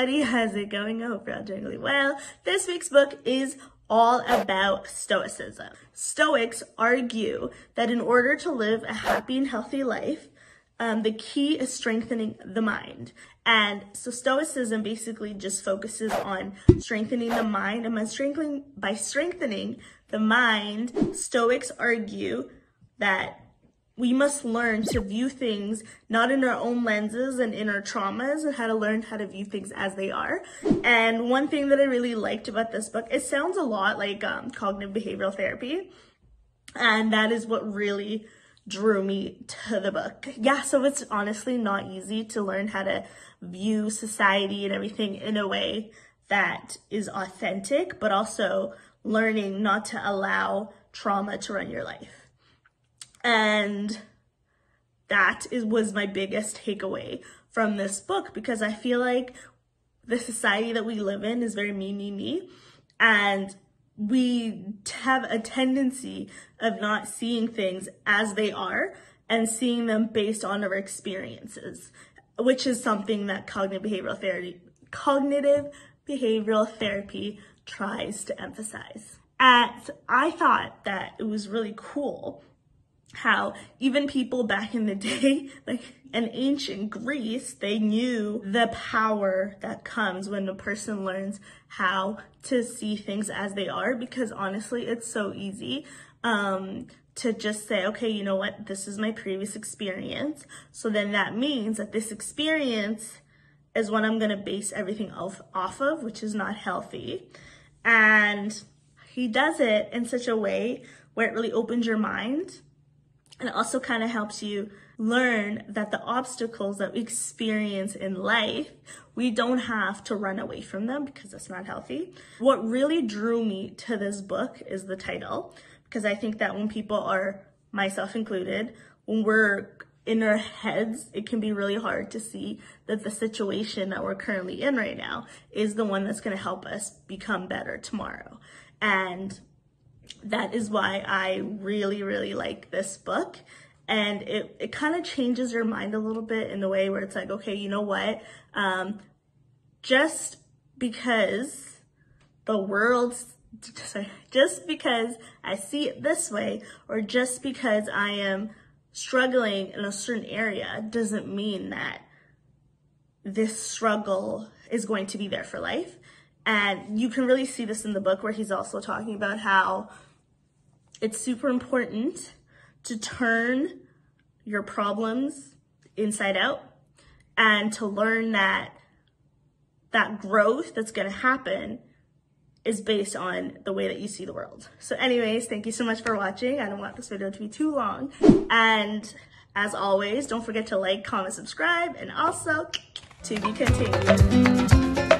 How's it going? I hope you're all doing really well. This week's book is all about Stoicism. Stoics argue that in order to live a happy and healthy life, um, the key is strengthening the mind. And so Stoicism basically just focuses on strengthening the mind. And by strengthening, by strengthening the mind, Stoics argue that we must learn to view things not in our own lenses and in our traumas and how to learn how to view things as they are. And one thing that I really liked about this book, it sounds a lot like um, cognitive behavioral therapy. And that is what really drew me to the book. Yeah, so it's honestly not easy to learn how to view society and everything in a way that is authentic, but also learning not to allow trauma to run your life. And that is was my biggest takeaway from this book because I feel like the society that we live in is very me, me, me. And we have a tendency of not seeing things as they are and seeing them based on our experiences, which is something that cognitive behavioral therapy, cognitive behavioral therapy tries to emphasize. And I thought that it was really cool how even people back in the day, like in ancient Greece, they knew the power that comes when a person learns how to see things as they are because honestly, it's so easy. Um, to just say, okay, you know what, this is my previous experience. So then that means that this experience is what I'm going to base everything off, off of, which is not healthy. And he does it in such a way where it really opens your mind and it also kind of helps you learn that the obstacles that we experience in life, we don't have to run away from them because that's not healthy. What really drew me to this book is the title, because I think that when people are, myself included, when we're in our heads, it can be really hard to see that the situation that we're currently in right now is the one that's going to help us become better tomorrow. And that is why I really, really like this book. And it, it kind of changes your mind a little bit in the way where it's like, okay, you know what? Um, just because the world's, sorry, just because I see it this way, or just because I am struggling in a certain area doesn't mean that this struggle is going to be there for life. And you can really see this in the book where he's also talking about how it's super important to turn your problems inside out and to learn that that growth that's going to happen is based on the way that you see the world. So anyways, thank you so much for watching. I don't want this video to be too long. And as always, don't forget to like, comment, subscribe, and also to be continued.